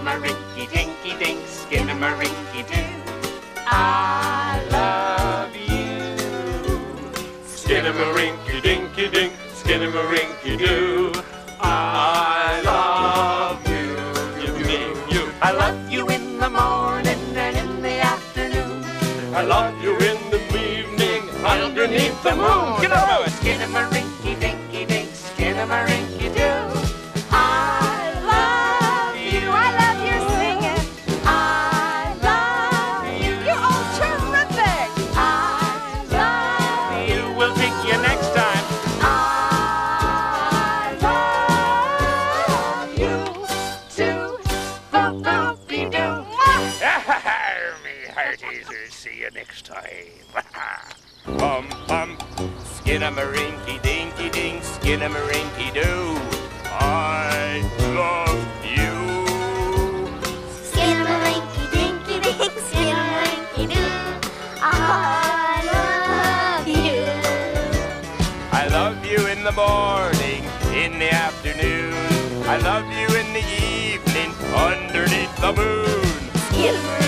Skinnamarink-a dinky dink, skinnamarink-a doo. I love you. Skinnamarink-a dinky dink, skinnamarink-a doo. I love you. You mean you. I love you in the morning and in the afternoon. I love you in the evening underneath the moon. Get out it. Skinnamarink-a dinky next time. I love you too. Boop boopy doo. Me hearties, see you next time. Bum bum, skinnamarink-a dinky dink, skinnamarink-a doo. I love you. Skinnamarink-a dinky dink, skinnamarink-a doo. I ah. I love you in the morning, in the afternoon. I love you in the evening, underneath the moon.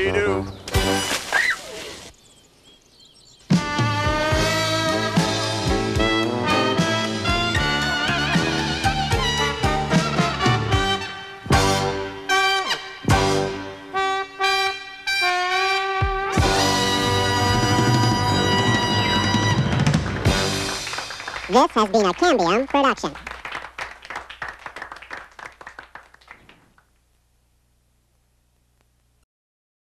Boopy doo. Mm-hmm. This has been a Cambium production.